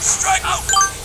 Strike out!